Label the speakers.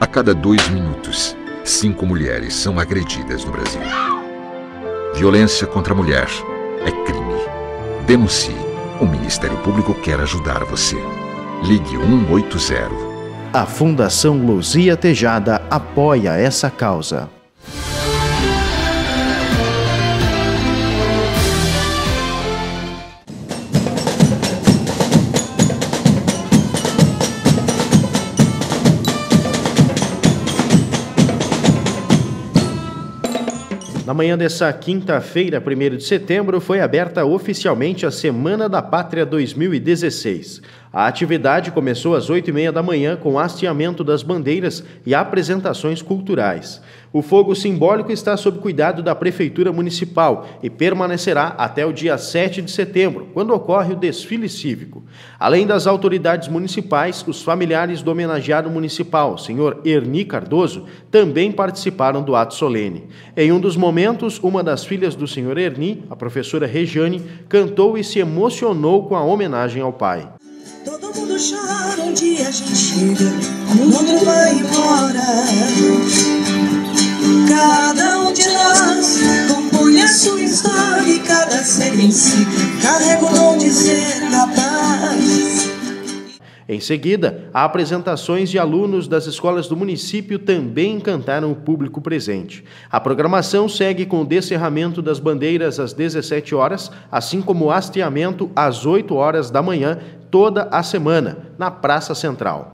Speaker 1: A cada dois minutos, cinco mulheres são agredidas no Brasil. Violência contra a mulher é crime. Denuncie. O Ministério Público quer ajudar você. Ligue 180.
Speaker 2: A Fundação Luzia Tejada apoia essa causa. Na manhã dessa quinta-feira, 1 de setembro, foi aberta oficialmente a Semana da Pátria 2016. A atividade começou às 8h30 da manhã com hasteamento das bandeiras e apresentações culturais. O fogo simbólico está sob cuidado da Prefeitura Municipal e permanecerá até o dia 7 de setembro, quando ocorre o desfile cívico. Além das autoridades municipais, os familiares do homenageado municipal, senhor Erni Cardoso, também participaram do ato solene. Em um dos momentos, uma das filhas do senhor Erni, a professora Rejane, cantou e se emocionou com a homenagem ao pai.
Speaker 3: Todo mundo chora um dia a gente chega, o mundo vai embora. Cada um de nós compõe a sua história e cada ser em si carrega o dom de ser.
Speaker 2: Em seguida, apresentações de alunos das escolas do município também encantaram o público presente. A programação segue com o descerramento das bandeiras às 17 horas, assim como o hasteamento às 8 horas da manhã, toda a semana, na Praça Central.